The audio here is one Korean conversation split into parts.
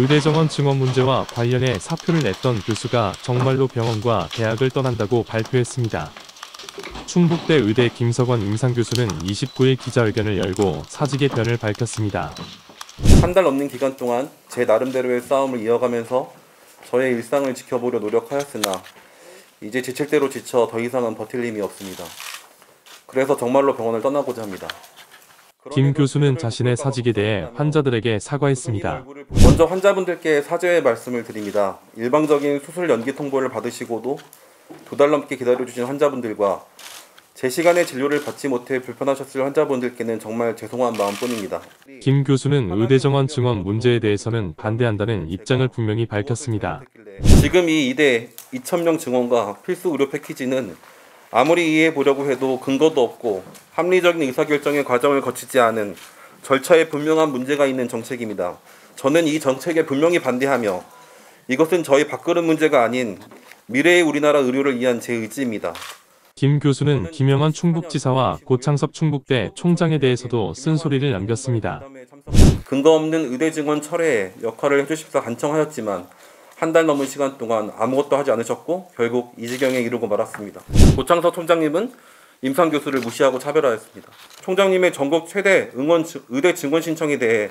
의대 정원 증원 문제와 관련해 사표를 냈던 교수가 정말로 병원과 대학을 떠난다고 발표했습니다. 충북대 의대 김석원 임상교수는 29일 기자회견을 열고 사직의 변을 밝혔습니다. 한 달 넘는 기간 동안 제 나름대로의 싸움을 이어가면서 저의 일상을 지켜보려 노력하였으나 이제 지칠 대로 지쳐 더 이상은 버틸 힘이 없습니다. 그래서 정말로 병원을 떠나고자 합니다. 김 교수는 자신의 사직에 대해 환자들에게 사과했습니다. 먼저 환자분들께 사죄의 말씀을 드립니다. 일방적인 수술 연기 통보를 받으시고도 두 달 넘게 기다려주신 환자분들과 제 시간에 진료를 받지 못해 불편하셨을 환자분들께는 정말 죄송한 마음뿐입니다. 김 교수는 의대 정원 증원 문제에 대해서는 반대한다는 입장을 분명히 밝혔습니다. 지금 이 이대 2,000명 증원과 필수 의료 패키지는 아무리 이해해 보려고 해도 근거도 없고 합리적인 의사결정의 과정을 거치지 않은 절차에 분명한 문제가 있는 정책입니다. 저는 이 정책에 분명히 반대하며 이것은 저희 밥그릇 문제가 아닌 미래의 우리나라 의료를 위한 제 의지입니다. 김 교수는 김영환 충북지사와 고창섭 충북대 총장에 대해서도 쓴소리를 남겼습니다. 근거 없는 의대 증원 철회에 역할을 해주십사 간청하였지만 한 달 넘은 시간 동안 아무것도 하지 않으셨고 결국 이 지경에 이르고 말았습니다. 고창석 총장님은 임상 교수를 무시하고 차별하였습니다. 총장님의 전국 최대 응원 지- 의대 증원 신청에 대해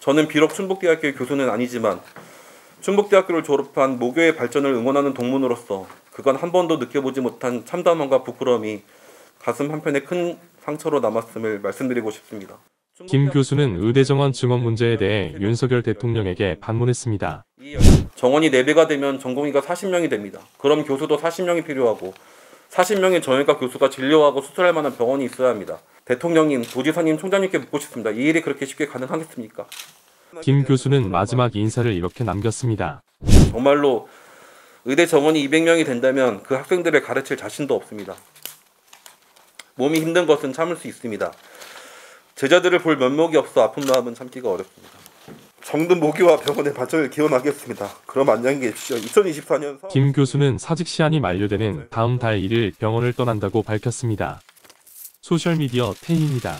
저는 비록 충북대학교 교수는 아니지만 충북대학교를 졸업한 모교의 발전을 응원하는 동문으로서 그간 한 번도 느껴보지 못한 참담함과 부끄러움이 가슴 한편에 큰 상처로 남았음을 말씀드리고 싶습니다. 김 교수는 의대 정원 증원 문제에 대해 윤석열 대통령에게 반문했습니다. 정원이 4배가 되면 전공의가 40명이 됩니다. 그럼 교수도 40명이 필요하고 40명의 정형외과 교수가 진료하고 수술할 만한 병원이 있어야 합니다. 대통령님, 도지사님, 총장님께 묻고 싶습니다. 이 일이 그렇게 쉽게 가능하겠습니까? 김 교수는 마지막 인사를 이렇게 남겼습니다. 정말로 의대 정원이 200명이 된다면 그 학생들을 가르칠 자신도 없습니다. 몸이 힘든 것은 참을 수 있습니다. 제자들을 볼 면목이 없어 아픈 마음은 참기가 어렵습니다. 정든 모기와 병원의 발전을 기원하겠습니다. 그럼 안녕히 계십시오. 2024년 김 교수는 사직 시한이 만료되는 다음 달 1일 병원을 떠난다고 밝혔습니다. 소셜미디어 태희입니다.